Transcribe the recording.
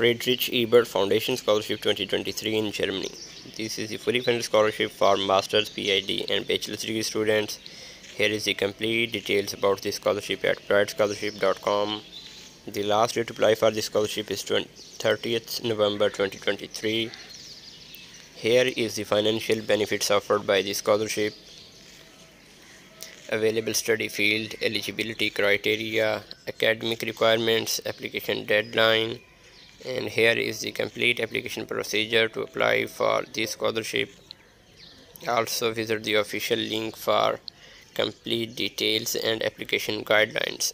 Friedrich Ebert Foundation Scholarship 2023 in Germany. This is the fully funded scholarship for master's, PhD, and bachelor's degree students. Here is the complete details about the scholarship at brightscholarship.com. The last date to apply for the scholarship is 30th November 2023. Here is the financial benefits offered by the scholarship available study field, eligibility criteria, academic requirements, application deadline, and here is the complete application procedure to apply for this scholarship. Also visit the official link for complete details and application guidelines.